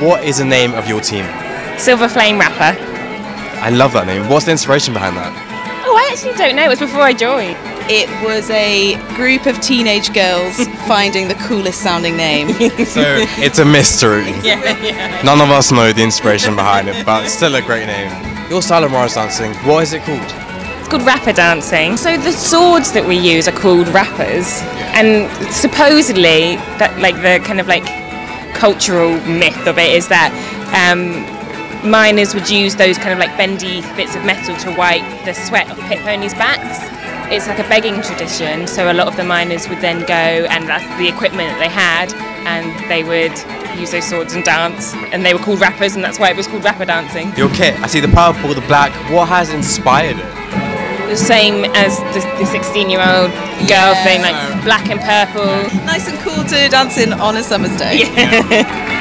What is the name of your team? Silver Flame Rapper. I love that name. What's the inspiration behind that? Oh, I actually don't know. It was before I joined. It was a group of teenage girls finding the coolest sounding name. So it's a mystery. Yeah, yeah. None of us know the inspiration behind it, but still a great name. Your style of Morris dancing, what is it called? It's called rapper dancing. So the swords that we use are called rappers, and supposedly that like the kind of like cultural myth of it is that um, miners would use those kind of like bendy bits of metal to wipe the sweat off pit ponies' backs. It's like a begging tradition, so a lot of the miners would then go, and that's the equipment that they had, and they would use those swords and dance, and they were called rappers, and that's why it was called rapper dancing. Your kit, I see the purple, the black. What has inspired it? The same as the 16 year old girl Yeah. thing, like black and purple. nice and cool to dance in on a summer's day. Yeah.